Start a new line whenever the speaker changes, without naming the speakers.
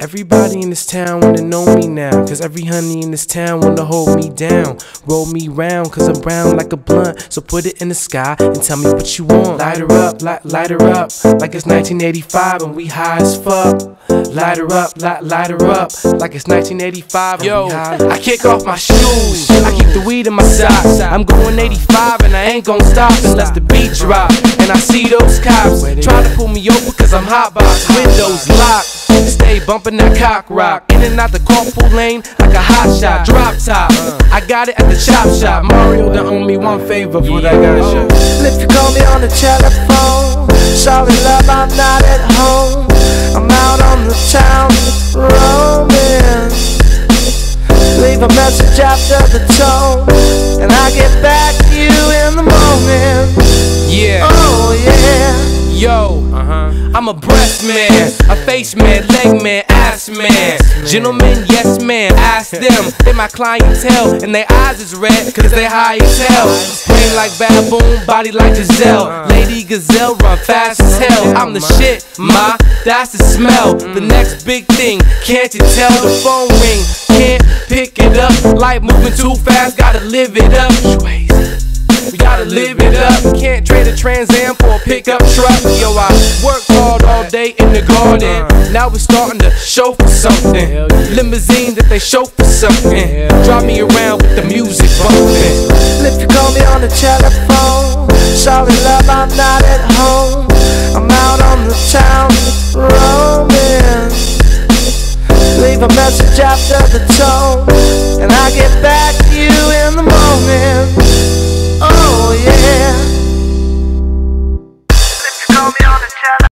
Everybody in this town wanna know me now. Cause every honey in this town wanna hold me down. Roll me round, cause I'm brown like a blunt. So put it in the sky and tell me what you want. Light her up, light, light her up. Like it's 1985 and we high as fuck. Light her up, light, light her up. Like it's 1985 and
Yo,
we high.
I kick off my shoes. I keep the weed in my socks. I'm going 85 and I ain't gonna stop unless the beat drop. And I see those cops try to pull me over cause I'm hot box. Windows locked. Stay bumping that cock rock. In and out the carpool lane like a hot shot. Drop top. I got it at the chop shop. Mario done owe me one favor for that ganja.
If you call me on the telephone, sorry love, I'm not at home. I'm out on the town roaming. Leave a message after the tone, and I get back to you in the morning.
Yeah.
Oh yeah.
Yo, Uh-huh. I'm a breast man, a face man, leg man, ass man. Gentlemen, yes man, ask them. They my clientele, and their eyes is red, cause they high as hell. Brain like baboon, body like Giselle. Lady Gazelle, run fast as hell. I'm the shit, ma, that's the smell. The next big thing, can't you tell? The phone ring, can't pick it up. Life moving too fast, gotta live it up. We gotta live it up. Can't trade a Trans Am pickup truck. Yo, I work hard all day in the garden. Now it's starting to show for something. Limousine that they show for something. Drive me around with the music bumping.
If you call me on the telephone, sorry love, I'm not at home. I'm out on the town roaming. Leave a message after the tone, and I get back to you.